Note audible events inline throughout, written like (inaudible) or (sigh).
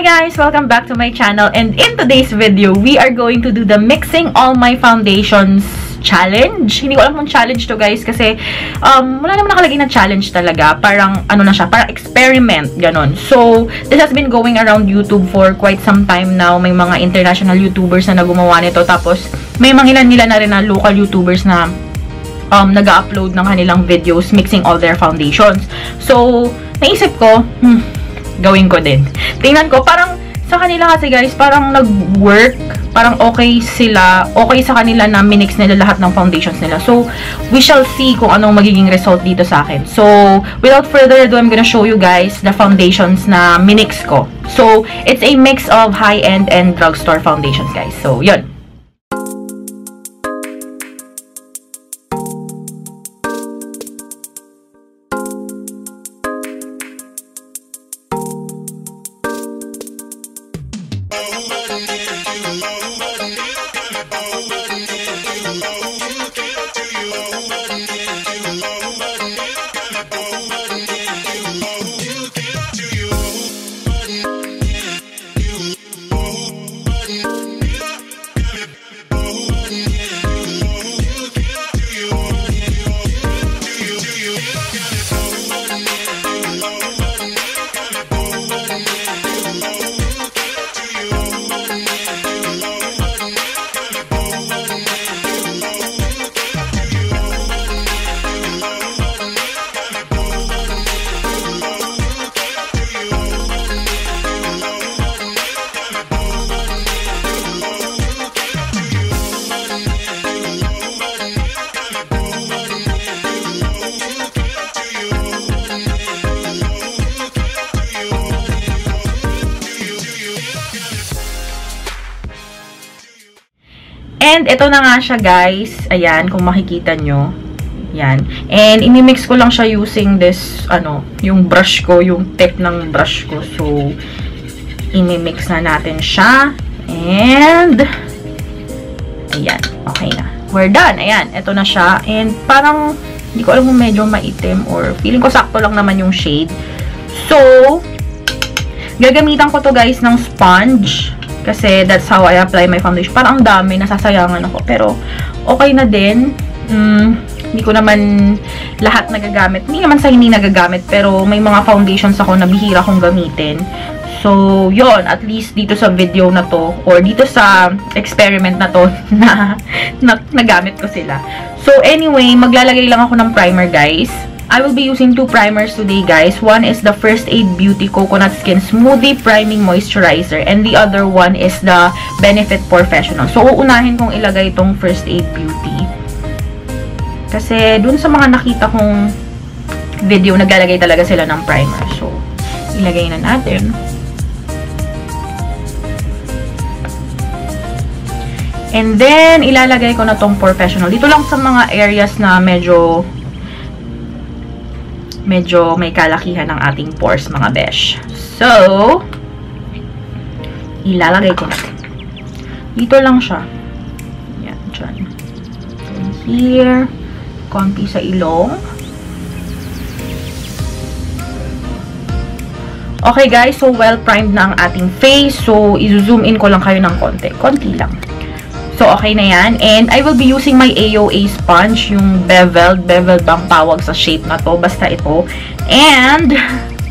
Hi guys! Welcome back to my channel and in today's video, we are going to do the mixing all my foundations challenge. Hindi ko alam kung challenge to guys kasi um, wala naman nakalagay na challenge talaga. Parang ano na siya, parang experiment, ganon. So, this has been going around YouTube for quite some time now. May mga international YouTubers na nagumawa nito. Tapos, may mga ilan nila na rin na local YouTubers na um, nag-upload ng kanilang videos mixing all their foundations. So, naisip ko, hmm, gawin ko din. Tingnan ko, parang sa kanila kasi guys, parang nag-work, parang okay sila, okay sa kanila na minix nila lahat ng foundations nila. So, we shall see kung anong magiging result dito sa akin. So, without further ado, I'm gonna show you guys the foundations na minix ko. So, it's a mix of high-end and drugstore foundations guys. So, yun. And ito na nga siya guys. Ayan, kung makikita nyo. Yan. And imimix ko lang siya using this, ano, yung brush ko, yung tip ng brush ko. So, imimix na natin siya. And, ayan. Okay na. We're done. Ayan. Ito na siya. And parang, hindi ko alam kung medyo maitim or feeling ko sakto lang naman yung shade. So, gagamitan ko to guys ng sponge. Kasi that's how I apply my foundation. Parang ang dami, nasasayangan ako. Pero, okay na din. Mm, hindi ko naman lahat nagagamit. Hindi naman sa hindi nagagamit. Pero, may mga foundations ako na bihira kong gamitin. So, yon At least dito sa video na to, or dito sa experiment na to, (laughs) na, na nagamit ko sila. So, anyway, maglalagay lang ako ng primer, guys. I will be using two primers today, guys. One is the First Aid Beauty Coconut Skin Smoothie Priming Moisturizer. And the other one is the Benefit Professional. So, uunahin kong ilagay itong First Aid Beauty. Kasi, dun sa mga nakita kong video, naglalagay talaga sila ng primer. So, ilagay na natin. And then, ilalagay ko na tong Professional. Dito lang sa mga areas na medyo medyo may kalakihan ng ating pores, mga besh. So, ilalagay ko na. Dito lang siya. Yan, dyan. And here, konti sa ilong. Okay guys, so well primed na ang ating face. So, i-zoom in ko lang kayo ng konti. Konti lang. So, okay na yan. And I will be using my AOA sponge, yung beveled. Beveled bang tawag sa shape na to? Basta ito. And,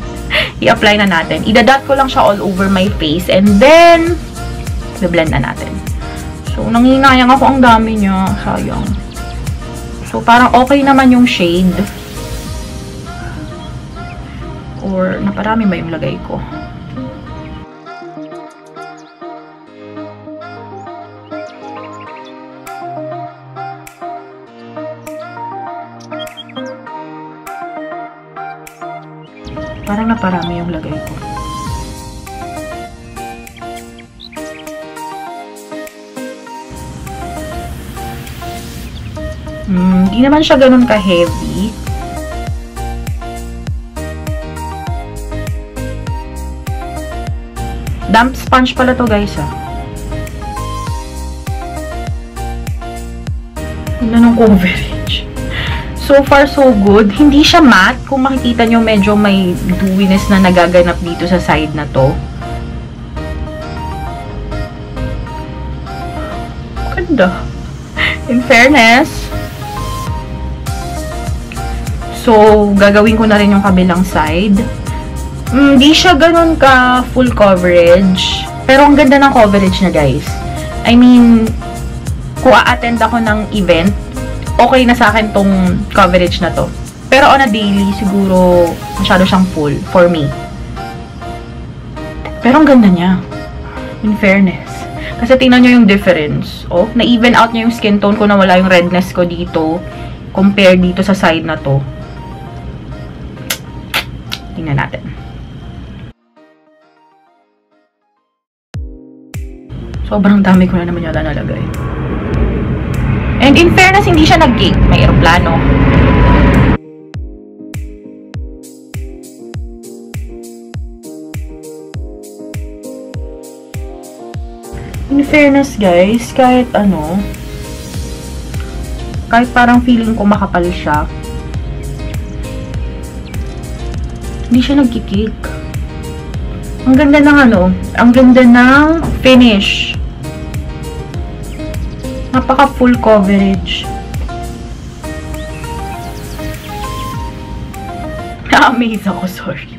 (laughs) i-apply na natin. Idadot ko lang siya all over my face. And then, i-blend na natin. So, nanginayang ako ang dami niya. Sayang. So, parang okay naman yung shade. Or, naparami ba yung lagay ko? Naparami yung lagay ko. Hmm, di naman siya ganun ka-heavy. Damp sponge pala to guys ah. Ano nung coverage? so far so good. Hindi siya matte. Kung makikita nyo, medyo may dewiness na nagaganap dito sa side na to. Ganda. In fairness. So, gagawin ko na rin yung kabilang side. Hindi mm, siya ganun ka full coverage. Pero ang ganda ng coverage niya, guys. I mean, kung a-attend ako ng event, okay na sa akin tong coverage na to. Pero on a daily, siguro masyado siyang full for me. Pero ang ganda niya. In fairness. Kasi tingnan nyo yung difference. Oh, na-even out niya yung skin tone ko na wala yung redness ko dito. Compare dito sa side na to. Tingnan natin. Sobrang dami ko na naman yata nalagay. And in fairness, hindi siya nag-gate. May aeroplano. In fairness, guys, kahit ano, kahit parang feeling ko makapal siya, hindi siya nagkikik. Ang ganda ng ano, ang ganda ng finish. Napaka full coverage. Na-amaze ako, sorry.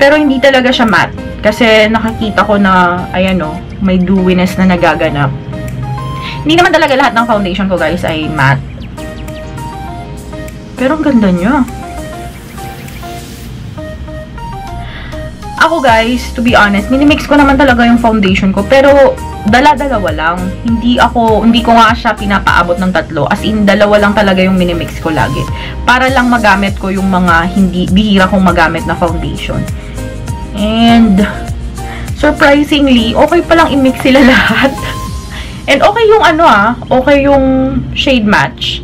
Pero hindi talaga siya matte. Kasi nakakita ko na, ayan o, may dewiness na nagaganap. Hindi naman talaga lahat ng foundation ko, guys, ay matte. Pero ang ganda niya. Ako guys, to be honest, minimix ko naman talaga yung foundation ko. Pero, dala-dalawa lang. Hindi ako, hindi ko nga siya pinapaabot ng tatlo. As in, dalawa lang talaga yung minimix ko lagi. Para lang magamit ko yung mga hindi, bihira kong magamit na foundation. And, surprisingly, okay palang i-mix sila (laughs) lahat. And okay yung ano ah, okay yung shade match.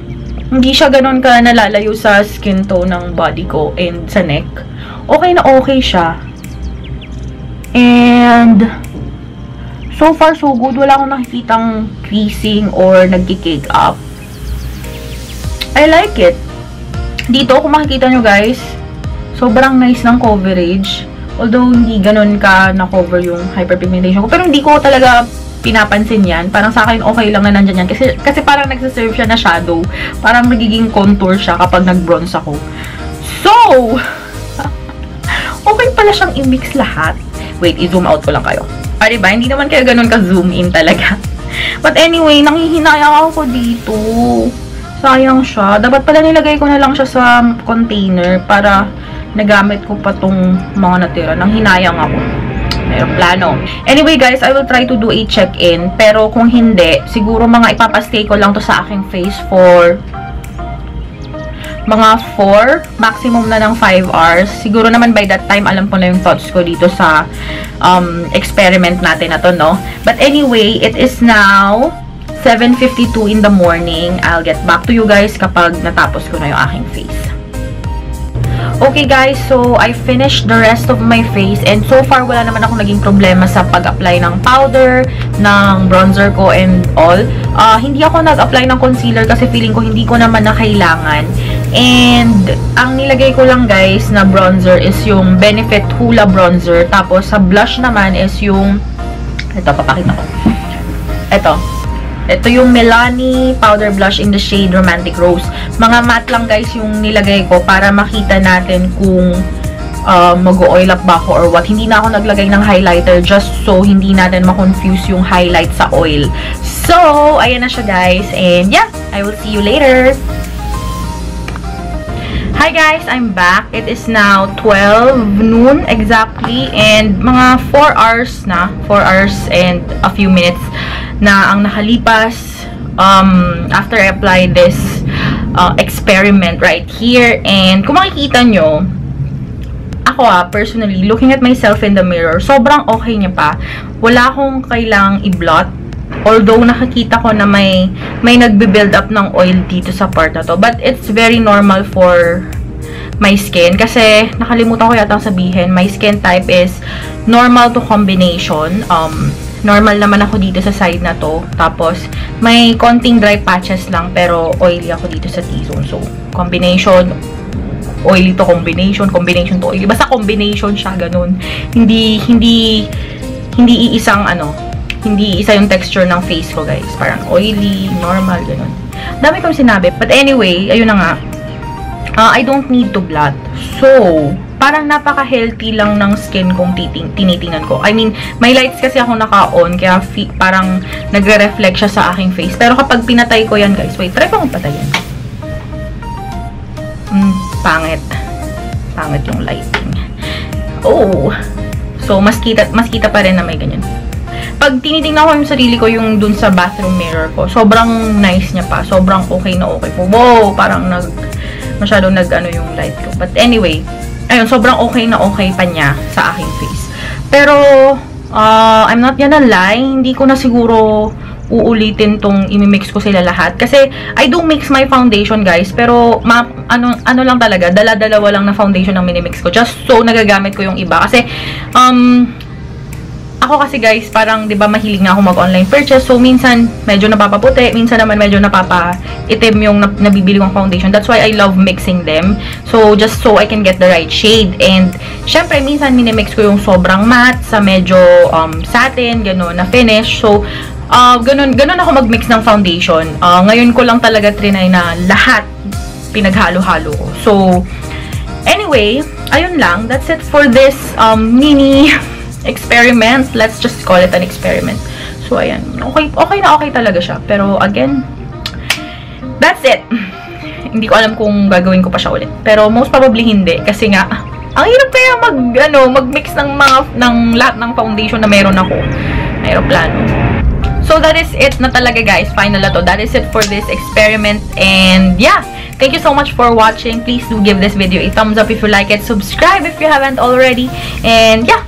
Hindi siya ganun ka nalalayo sa skin tone ng body ko and sa neck. Okay na okay siya. And, so far so good. Wala akong nakikitang creasing or nagkikake up. I like it. Dito, kung makikita nyo guys, sobrang nice ng coverage. Although, hindi ganun ka na-cover yung hyperpigmentation ko. Pero hindi ko talaga pinapansin yan. Parang sa akin, okay lang na nandyan yan. Kasi, kasi parang nagsaserve siya na shadow. Parang magiging contour siya kapag nag-bronze ako. So, (laughs) okay pala siyang i-mix lahat. Wait, i-zoom out ko lang kayo. Ah, diba? Hindi naman kayo ganun ka-zoom in talaga. (laughs) But anyway, nanghihinayang ako dito. Sayang siya. Dapat pala nilagay ko na lang siya sa container para nagamit ko pa tong mga natira. Nanghinayang ako. Mayroong plano. Anyway guys, I will try to do a check-in. Pero kung hindi, siguro mga ipapastay ko lang to sa aking face for mga 4, maximum na ng 5 hours. Siguro naman by that time, alam ko na yung thoughts ko dito sa um, experiment natin na to, no? But anyway, it is now 7.52 in the morning. I'll get back to you guys kapag natapos ko na yung aking face. Okay guys, so I finished the rest of my face and so far wala naman ako naging problema sa pag-apply ng powder, ng bronzer ko and all. Uh, hindi ako nag-apply ng concealer kasi feeling ko hindi ko naman na kailangan. And ang nilagay ko lang guys na bronzer is yung Benefit Hula Bronzer. Tapos sa blush naman is yung ito, papakita ko. Ito. Ito yung Milani Powder Blush in the shade Romantic Rose. Mga matte lang guys yung nilagay ko para makita natin kung uh, mag-oil up ba ako or what. Hindi na ako naglagay ng highlighter just so hindi natin ma-confuse yung highlight sa oil. So, ayan na siya guys. And yeah, I will see you later. Hi guys, I'm back. It is now 12 noon exactly and mga 4 hours na, 4 hours and a few minutes na ang nakalipas um, after I apply this uh, experiment right here. And kung makikita nyo, ako ah, personally, looking at myself in the mirror, sobrang okay niya pa. Wala akong kailangang i-blot. Although, nakakita ko na may, may nagbe-build up ng oil dito sa part na to. But, it's very normal for my skin. Kasi, nakalimutan ko yata sabihin, my skin type is normal to combination. Um, normal naman ako dito sa side na to. Tapos, may konting dry patches lang, pero oily ako dito sa T-zone. So, combination, oily to combination, combination to oily. Basta combination siya, ganun. Hindi, hindi, hindi iisang, ano, hindi isa yung texture ng face ko, guys. Parang oily, normal, ganun. Dami kong sinabi. But anyway, ayun na nga. Uh, I don't need to blot. So, parang napaka-healthy lang ng skin kong titing tinitingnan ko. I mean, may lights kasi ako naka-on, kaya parang nagre-reflect siya sa aking face. Pero kapag pinatay ko yan, guys, wait, try ko kong patayin. Mm, pangit. Pangit yung lighting. Oh! So, mas kita, mas kita pa rin na may ganyan. Pag tinitingnan ko yung sarili ko yung dun sa bathroom mirror ko, sobrang nice niya pa. Sobrang okay na okay po. Wow! Parang nag, masyado nag, ano yung light ko. But anyway, ayun, sobrang okay na okay pa niya sa aking face. Pero, uh, I'm not gonna lie, hindi ko na siguro uulitin tong imimix ko sila lahat. Kasi, I do mix my foundation, guys. Pero, ma ano, ano lang talaga, dala-dalawa lang na foundation ang minimix ko. Just so, nagagamit ko yung iba. Kasi, um, ako kasi guys, parang 'di ba mahilig nga ako mag-online purchase. So minsan medyo napapaputi, minsan naman medyo napapa-itim yung nabibili kong foundation. That's why I love mixing them. So just so I can get the right shade. And syempre minsan minimix ko yung sobrang matte sa medyo um, satin, gano'n, na finish. So uh, ganun, ganun ako mag-mix ng foundation. Uh, ngayon ko lang talaga trinay na lahat pinaghalo-halo ko. So anyway, ayun lang. That's it for this um, mini (laughs) experiment. Let's just call it an experiment. So, ayan. Okay, okay na okay talaga siya. Pero, again, that's it. (laughs) Hindi ko alam kung gagawin ko pa siya ulit. Pero, most probably hindi. Kasi nga, ang hirap kaya mag, ano, mag-mix ng mga, ng lahat ng foundation na meron ako. Aeroplano. So, that is it na talaga, guys. Final na to. That is it for this experiment. And, yeah. Thank you so much for watching. Please do give this video a thumbs up if you like it. Subscribe if you haven't already. And, yeah.